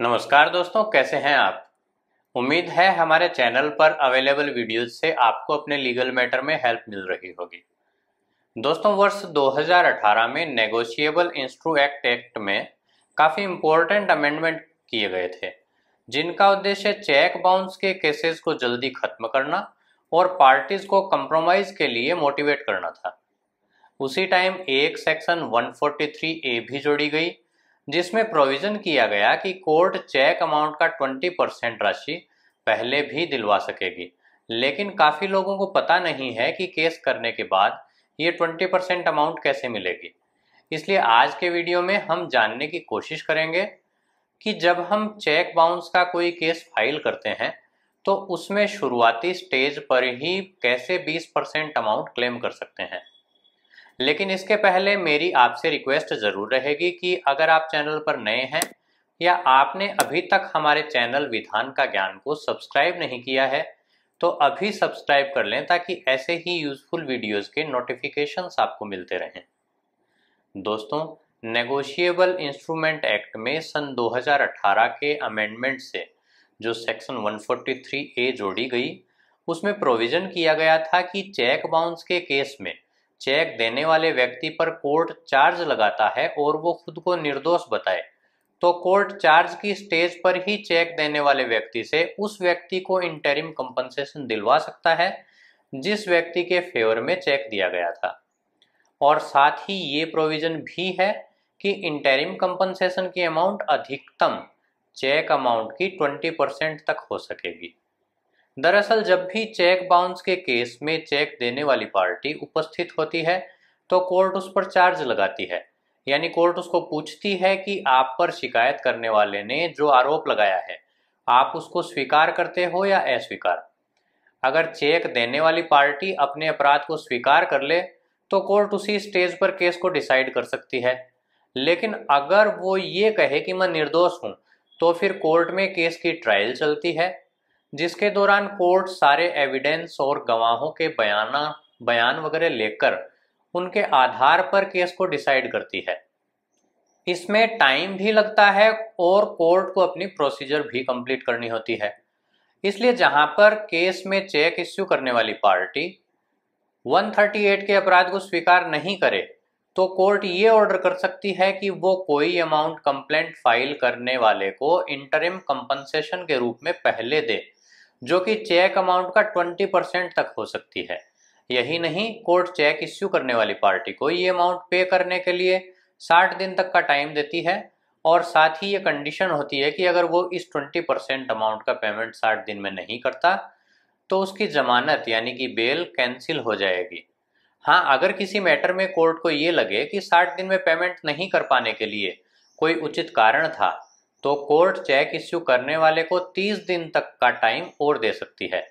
नमस्कार दोस्तों, कैसे हैं आप? उम्मीद है हमारे चैनल पर अवेलेबल वीडियोज़ से आपको अपने लीगल मैटर में हेल्प मिल रही होगी। दोस्तों, वर्ष 2018 में नेगोशिएबल इंस्ट्रू एक्ट एक्ट में काफ़ी इम्पोर्टेंट अमेंडमेंट किए गए थे, जिनका उद्देश्य चेक बाउंस के केसेस को जल्दी खत्म करना और पार्टीज़ को कंप्रोमाइज के लिए मोटिवेट करना था। उसी टाइम एक सेक्शन 143 ए भी जोड़ी गई जिसमें प्रोविज़न किया गया कि कोर्ट चेक अमाउंट का 20 परसेंट राशि पहले भी दिलवा सकेगी। लेकिन काफ़ी लोगों को पता नहीं है कि केस करने के बाद ये 20 परसेंट अमाउंट कैसे मिलेगी। इसलिए आज के वीडियो में हम जानने की कोशिश करेंगे कि जब हम चेक बाउंस का कोई केस फ़ाइल करते हैं तो उसमें शुरुआती स्टेज पर ही कैसे 20 परसेंट अमाउंट क्लेम कर सकते हैं। लेकिन इसके पहले मेरी आपसे रिक्वेस्ट ज़रूर रहेगी कि अगर आप चैनल पर नए हैं या आपने अभी तक हमारे चैनल विधान का ज्ञान को सब्सक्राइब नहीं किया है तो अभी सब्सक्राइब कर लें ताकि ऐसे ही यूज़फुल वीडियोस के नोटिफिकेशंस आपको मिलते रहें। दोस्तों नेगोशिएबल इंस्ट्रूमेंट एक्ट में सन 2018 के अमेंडमेंट से जो सेक्शन 143 ए जोड़ी गई, उसमें प्रोविज़न किया गया था कि चेक बाउंस के केस में चेक देने वाले व्यक्ति पर कोर्ट चार्ज लगाता है और वो खुद को निर्दोष बताए। तो कोर्ट चार्ज की स्टेज पर ही चेक देने वाले व्यक्ति से उस व्यक्ति को इंटरिम कंपनसेशन दिलवा सकता है, जिस व्यक्ति के फेवर में चेक दिया गया था। और साथ ही ये प्रोविज़न भी है कि इंटरिम कंपनसेशन की अमाउंट अधिकतम चेक अमाउंट की 20 परसेंट तक हो सकेगी। दरअसल, जब भी चेक बाउंस के केस में चेक देने वाली पार्टी उपस्थित होती है तो कोर्ट उस पर चार्ज लगाती है। यानी कोर्ट उसको पूछती है कि आप पर शिकायत करने वाले ने जो आरोप लगाया है, आप उसको स्वीकार करते हो या अस्वीकार? अगर चेक देने वाली पार्टी अपने अपराध को स्वीकार कर ले तो कोर्ट उसी स्टेज पर केस को डिसाइड कर सकती है। लेकिन अगर वो ये कहे कि मैं निर्दोष हूँ तो फिर कोर्ट में केस की ट्रायल चलती है। जिसके दौरान कोर्ट सारे एविडेंस और गवाहों के बयाना, बयान वगैरह लेकर उनके आधार पर केस को डिसाइड करती है। इसमें टाइम भी लगता है और कोर्ट को अपनी प्रोसीजर भी कंप्लीट करनी होती है। इसलिए जहाँ पर केस में चेक इश्यू करने वाली पार्टी 138 के अपराध को स्वीकार नहीं करे तो कोर्ट ये ऑर्डर कर सकती है कि वो कोई अमाउंट कंप्लेंट फ़ाइल करने वाले को इंटरिम कंपनसेशन के रूप में पहले दे। जो कि चेक अमाउंट का 20 परसेंट तक हो सकती है। यही नहीं कोर्ट चेक इश्यू करने वाली पार्टी को ये अमाउंट पे करने के लिए 60 दिन तक का टाइम देती है और साथ ही ये कंडीशन होती है कि अगर वो इस 20 परसेंट अमाउंट का पेमेंट 60 दिन में नहीं करता तो उसकी जमानत यानी कि बेल कैंसिल हो जाएगी। हाँ अगर किसी मैटर में कोर्ट को ये लगे कि 60 दिन में पेमेंट नहीं कर पाने के लिए कोई उचित कारण था तो कोर्ट चेक इश्यू करने वाले को 30 दिन तक का टाइम और दे सकती है।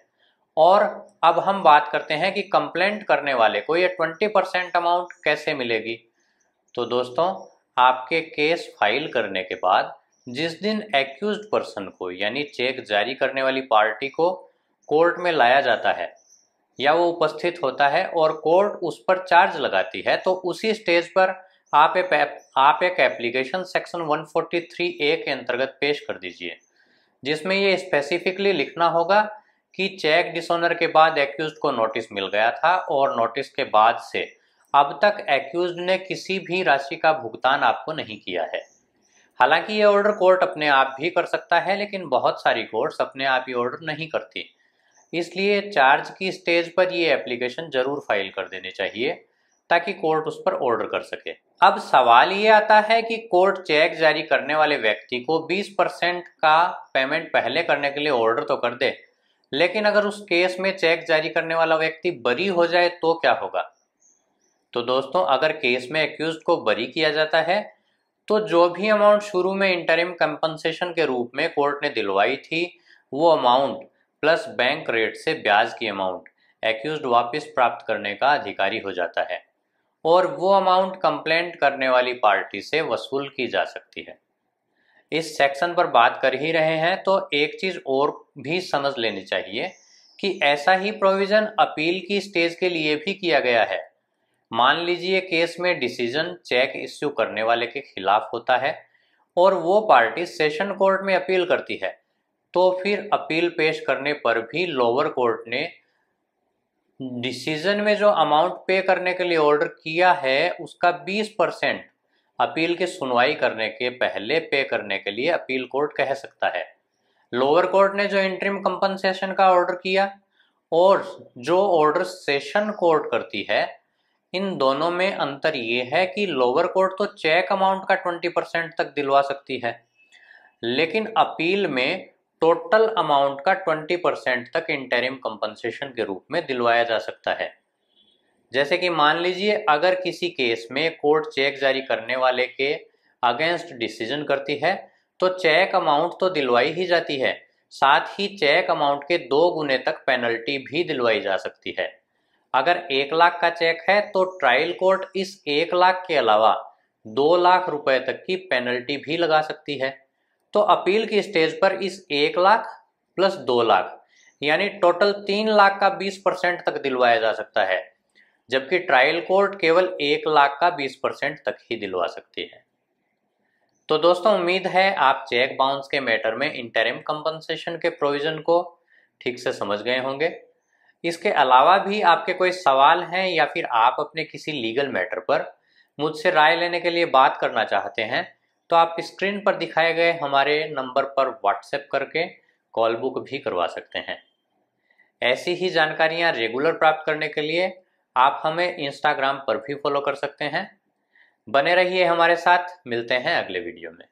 और अब हम बात करते हैं कि कंप्लेंट करने वाले को ये 20 परसेंट अमाउंट कैसे मिलेगी। तो दोस्तों, आपके केस फ़ाइल करने के बाद जिस दिन एक्यूज पर्सन को, यानी चेक जारी करने वाली पार्टी को कोर्ट में लाया जाता है, या वो उपस्थित होता है और कोर्ट उस पर चार्ज लगाती है तो उसी स्टेज पर आप एक आप एक एप्लीकेशन सेक्शन 143 ए के अंतर्गत पेश कर दीजिए, जिसमें ये स्पेसिफिकली लिखना होगा कि चेक डिसऑनर के बाद एक्यूज को नोटिस मिल गया था और नोटिस के बाद से अब तक एक्यूज ने किसी भी राशि का भुगतान आपको नहीं किया है। हालाँकि ये ऑर्डर कोर्ट अपने आप भी कर सकता है, लेकिन बहुत सारी कोर्ट्स अपने आप ही ऑर्डर नहीं करती। इसलिए चार्ज की स्टेज पर ये एप्लीकेशन ज़रूर फ़ाइल कर देनी चाहिए। ताकि कोर्ट उस पर ऑर्डर कर सके। अब सवाल ये आता है कि कोर्ट चेक जारी करने वाले व्यक्ति को 20 परसेंट का पेमेंट पहले करने के लिए ऑर्डर तो कर दे, लेकिन अगर उस केस में चेक जारी करने वाला व्यक्ति बरी हो जाए तो क्या होगा? तो दोस्तों, अगर केस में एक्यूज को बरी किया जाता है तो जो भी अमाउंट शुरू में इंटरिम कंपनसेशन के रूप में कोर्ट ने दिलवाई थी, वो अमाउंट प्लस बैंक रेट से ब्याज की अमाउंट एक्यूज वापस प्राप्त करने का अधिकारी हो जाता है। और वो अमाउंट कंप्लेंट करने वाली पार्टी से वसूल की जा सकती है। इस सेक्शन पर बात कर ही रहे हैं तो एक चीज़ और भी समझ लेनी चाहिए कि ऐसा ही प्रोविज़न अपील की स्टेज के लिए भी किया गया है। मान लीजिए केस में डिसीज़न चेक इश्यू करने वाले के खिलाफ होता है और वो पार्टी सेशन कोर्ट में अपील करती है तो फिर अपील पेश करने पर भी लोअर कोर्ट ने डिसीज़न में जो अमाउंट पे करने के लिए ऑर्डर किया है, उसका 20 परसेंट अपील की सुनवाई करने के पहले पे करने के लिए अपील कोर्ट कह सकता है। लोअर कोर्ट ने जो इंट्रीम कंपनसेशन का ऑर्डर किया और जो ऑर्डर सेशन कोर्ट करती है, इन दोनों में अंतर ये है कि लोअर कोर्ट तो चेक अमाउंट का 20 परसेंट तक दिलवा सकती है, लेकिन अपील में टोटल अमाउंट का 20 परसेंट तक इंटरिम कंपनसेशन के रूप में दिलवाया जा सकता है। जैसे कि मान लीजिए, अगर किसी केस में कोर्ट चेक जारी करने वाले के अगेंस्ट डिसीज़न करती है तो चेक अमाउंट तो दिलवाई ही जाती है। साथ ही चेक अमाउंट के दो गुने तक पेनल्टी भी दिलवाई जा सकती है। अगर एक लाख का चेक है तो ट्रायल कोर्ट इस एक लाख के अलावा दो लाख रुपए तक की पेनल्टी भी लगा सकती है। तो अपील की स्टेज पर इस एक लाख प्लस दो लाख, यानी टोटल तीन लाख का बीस परसेंट तक दिलवाया जा सकता है, जबकि ट्रायल कोर्ट केवल एक लाख का बीस परसेंट तक ही दिलवा सकती है। तो दोस्तों, उम्मीद है आप चेक बाउंस के मैटर में इंटरिम कंपनसेशन के प्रोविज़न को ठीक से समझ गए होंगे। इसके अलावा भी आपके कोई सवाल हैं या फिर आप अपने किसी लीगल मैटर पर मुझसे राय लेने के लिए बात करना चाहते हैं तो आप स्क्रीन पर दिखाए गए हमारे नंबर पर व्हाट्सएप करके कॉल बुक भी करवा सकते हैं। ऐसी ही जानकारियाँ रेगुलर प्राप्त करने के लिए आप हमें इंस्टाग्राम पर भी फॉलो कर सकते हैं। बने रहिए हमारे साथ, मिलते हैं अगले वीडियो में।